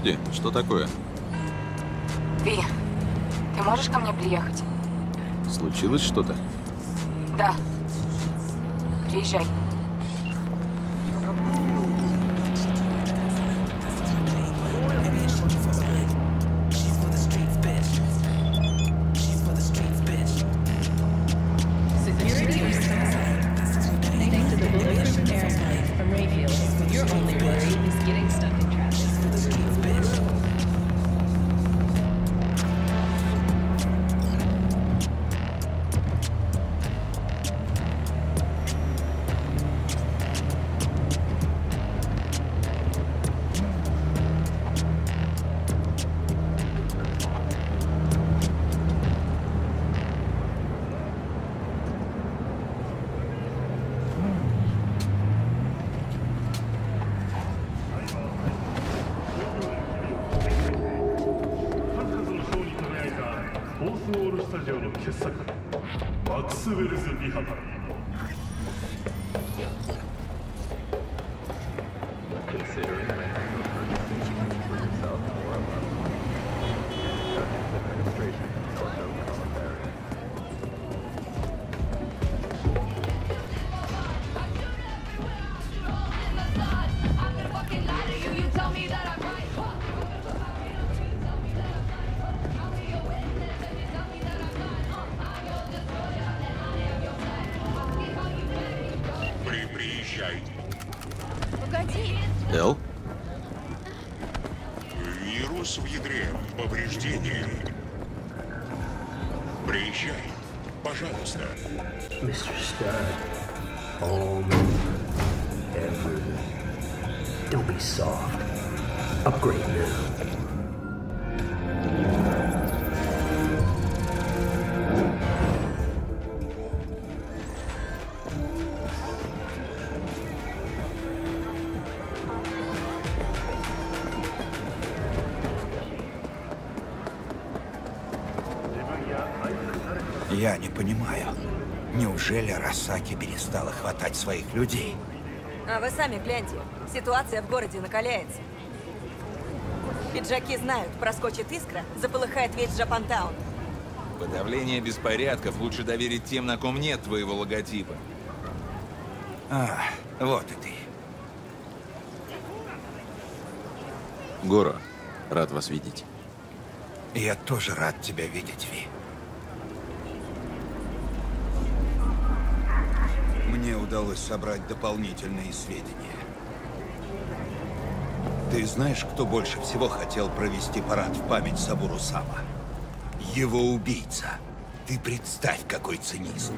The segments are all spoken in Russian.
Джуди, что такое? Ви, ты можешь ко мне приехать? Случилось что-то? Да. Приезжай. アクスウェルズ・リハパリ Пожалуйста. Mr. Stud, all everything. Don't be soft. Upgrade now. Неужели Росаки перестала хватать своих людей? А вы сами гляньте. Ситуация в городе накаляется. Пиджаки знают, проскочит искра, заполыхает весь Джапантаун. Подавление беспорядков лучше доверить тем, на ком нет твоего логотипа. А, вот и ты. Гора, рад вас видеть. Я тоже рад тебя видеть, Ви. Мне удалось собрать дополнительные сведения. Ты знаешь, кто больше всего хотел провести парад в память Сабуру Сама? Его убийца. Ты представь, какой цинизм.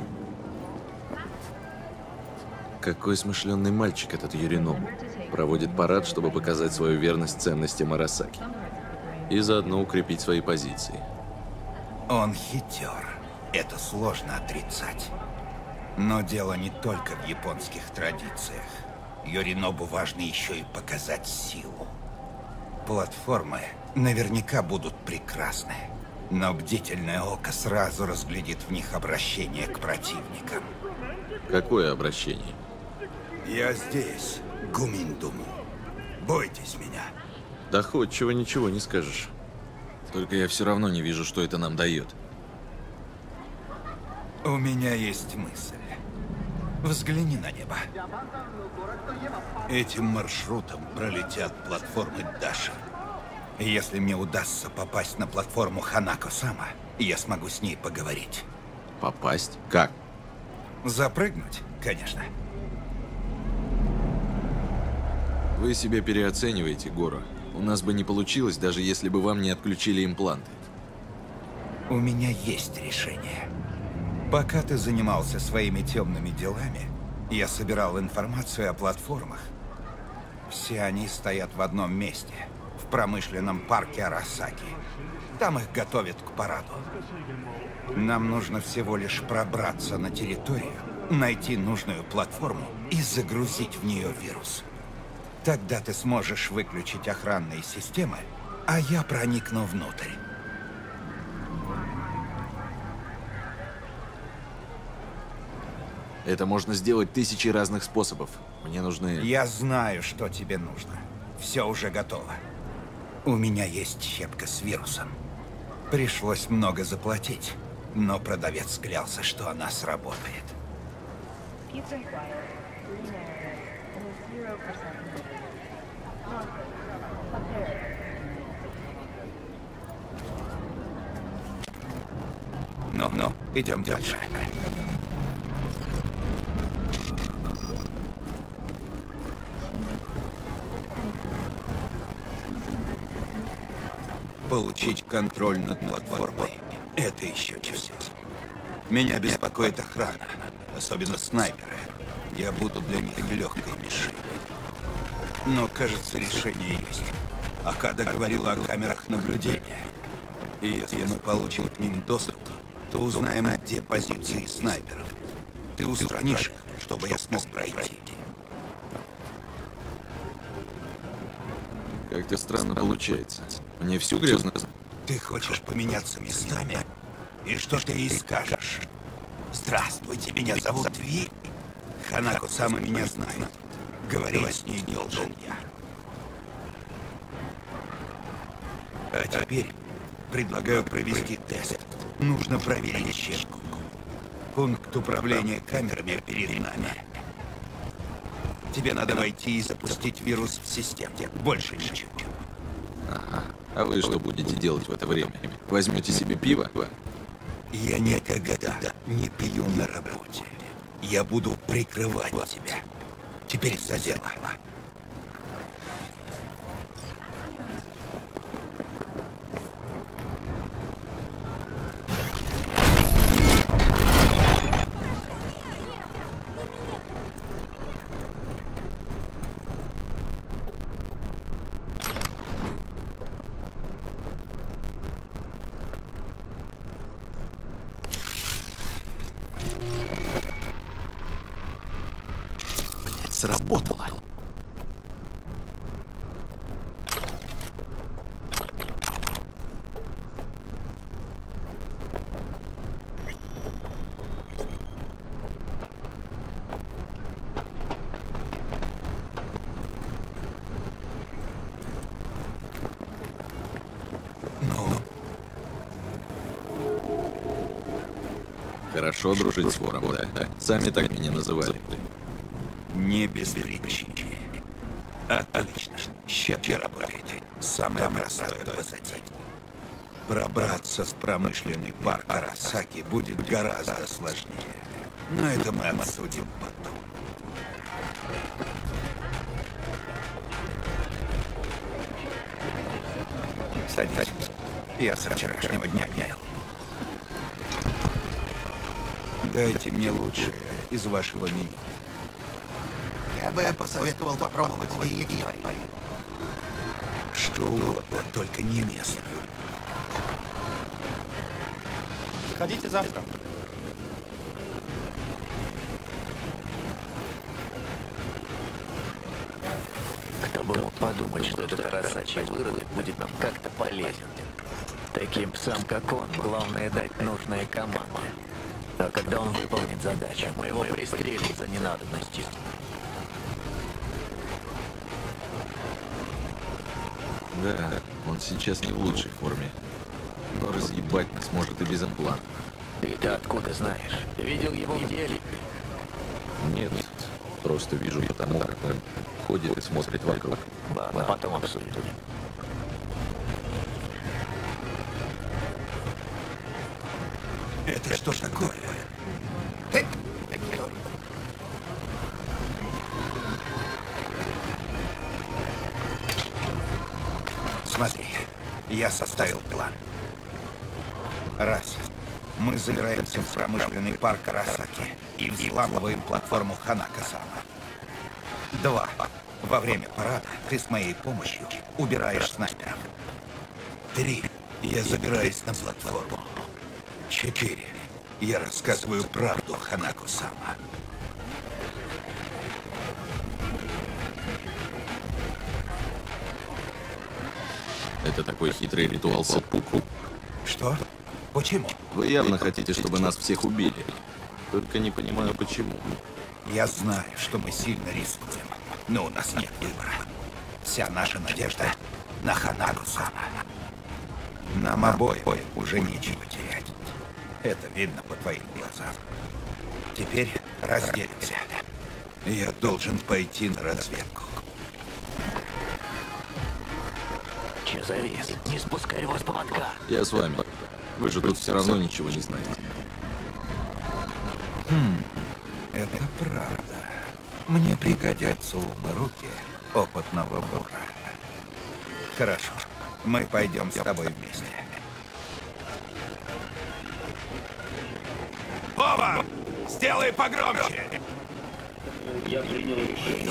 Какой смышленый мальчик этот Юринобу. Проводит парад, чтобы показать свою верность ценностям Арасаки. И заодно укрепить свои позиции. Он хитер. Это сложно отрицать. Но дело не только в японских традициях. Йоринобу важно еще и показать силу. Платформы наверняка будут прекрасны. Но бдительное око сразу разглядит в них обращение к противникам. Какое обращение? Я здесь, Гуминдуму. Бойтесь меня. Доходчиво ничего не скажешь. Только я все равно не вижу, что это нам дает. У меня есть мысль. Взгляни на небо. Этим маршрутом пролетят платформы Даши. Если мне удастся попасть на платформу Ханако-сама, я смогу с ней поговорить. Попасть? Как? Запрыгнуть, конечно. Вы себя переоцениваете, Гора. У нас бы не получилось, даже если бы вам не отключили импланты. У меня есть решение. Пока ты занимался своими темными делами, я собирал информацию о платформах. Все они стоят в одном месте, в промышленном парке Арасаки. Там их готовят к параду. Нам нужно всего лишь пробраться на территорию, найти нужную платформу и загрузить в нее вирус. Тогда ты сможешь выключить охранные системы, а я проникну внутрь. Это можно сделать тысячи разных способов. Мне нужны... Я знаю, что тебе нужно. Все уже готово. У меня есть щепка с вирусом. Пришлось много заплатить, но продавец клялся, что она сработает. Pizza Hut, green Получить контроль над платформой — это еще чуть-чуть. Меня беспокоит охрана, особенно снайперы. Я буду для них легкой мишенью. Но, кажется, решение есть. Акада говорила о камерах наблюдения. И если мы получим к ним доступ, то узнаем, где позиции снайперов. Ты устранишь их, чтобы я смог пройти. Как-то странно получается. Мне всю грязно... Ты хочешь поменяться местами? И что ты ей скажешь? Здравствуйте, меня зовут Ви. Ханако сама меня знает. Говорить с ней должен я. А теперь предлагаю провести тест. Нужно проверить щепку. Пункт управления камерами перед нами. Тебе надо войти и запустить вирус в систему. Больше ничего. Ага. А вы что будете делать в это время? Возьмете себе пиво? Я никогда не пью на работе. Я буду прикрывать тебя. Теперь за дело. Сработало. Ну, Хорошо дружить с вором, да. Сами так меня называли. Не без причины. Отлично. Щепки работает. Самое простое позади. Пробраться в промышленный парк Арасаки будет гораздо сложнее. Но это мы обсудим потом. Садись. Я со вчерашнего дня ел. Дайте мне лучшее из вашего меню. Я бы посоветовал попробовать яйки. Что угодно, только не местную. Ходите завтра. Кто бы мог подумать, что этот красачий выродок будет нам как-то полезен. Таким псам, как он, главное дать нужные команды. А когда он выполнит задачу, мы его пристрелим за ненадобностью. Да, он сейчас не в лучшей форме. Но разъебать нас может и без импланта. Ты откуда знаешь? Видел его в деле? Нет, просто вижу потому, как он ходит и смотрит вокруг. Ладно, потом обсудим. Это что такое? Я составил план. Раз. Мы забираемся в промышленный парк Арасаки и взламываем платформу Ханакасама. Два. Во время парада ты с моей помощью убираешь снайперов. Три. Я забираюсь на платформу. Четыре. Я рассказываю правду Ханаку-сама. Это такой хитрый ритуал саппуку. Что? Почему? Вы явно хотите, чтобы нас всех убили. Только не понимаю, почему. Я знаю, что мы сильно рискуем, но у нас нет выбора. Вся наша надежда на Ханагу-сама. Нам обоим уже нечего терять. Это видно по твоим глазам. Теперь разделимся. Я должен пойти на разведку. Че завис? Не спускай его с поводка. Я с вами. Вы же тут все равно ничего не знаете. Хм, это правда. Мне пригодятся умы руки опытного бура. Хорошо, мы пойдем с тобой вместе. Вова, сделай погромче! Я принял решение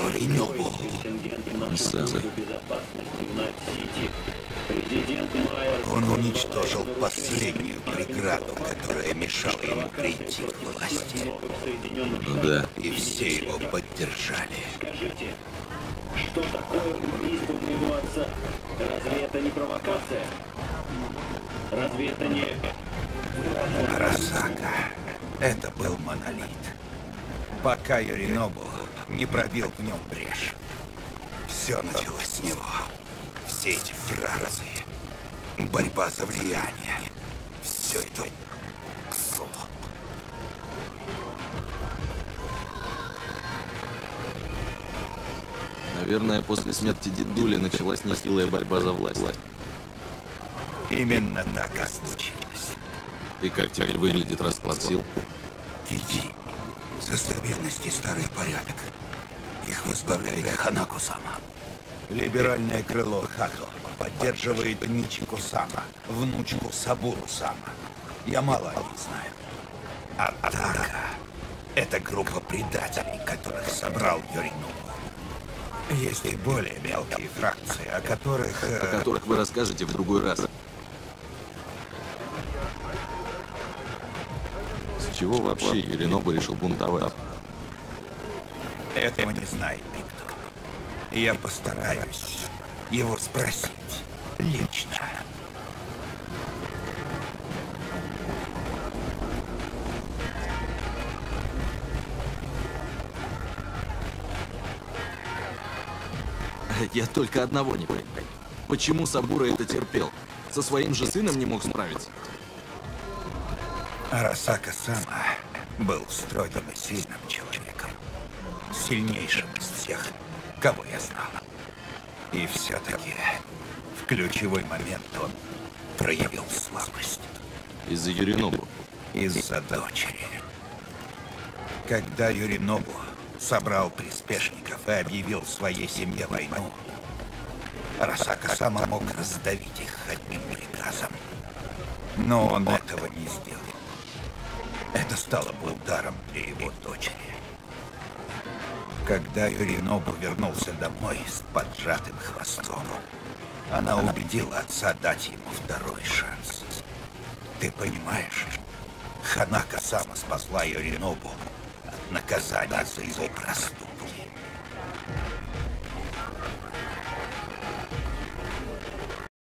Он уничтожил последнюю преграду, которая мешала ему прийти к власти. Ну да. И все его поддержали. Скажите, что такое убийство моего отца? Разве это не провокация? Разве это не... Арасака. Это был монолит. Пока Юринобу не пробил в нем брешь. Все началось с него. Все эти фразы. Борьба за влияние. Все это зло. Наверное, после смерти дедули началась нехилая борьба за власть. Именно так и случилось. И как теперь выглядит расклад сил? Иди. За старый порядок. Их возглавляет Ханаку-сама. Либеральное крыло Хато поддерживает Ничику-сама, внучку Сабуру-сама. Я мало о них знаю. Атака — это группа предателей, которых собрал Юринобу. Есть и более мелкие фракции, о которых... э, О которых вы расскажете в другой раз. Чего вообще Юринобу решил бунтовать? Этого не знает никто. Я постараюсь его спросить лично. Я только одного не понимаю. Почему Сабура это терпел? Со своим же сыном не мог справиться? Арасака Сама был строгим и сильным человеком. Сильнейшим из всех, кого я знал. И все-таки в ключевой момент он проявил слабость. Из-за Юринобу. Из-за дочери. Когда Юринобу собрал приспешников и объявил своей семье войну, Арасака сама мог раздавить их одним приказом. Но он этого не сделал. Это стало бы ударом для его дочери. Когда Юринобу вернулся домой с поджатым хвостом, она убедила отца дать ему второй шанс. Ты понимаешь, Ханака сама спасла Юринобу от наказания за его проступок.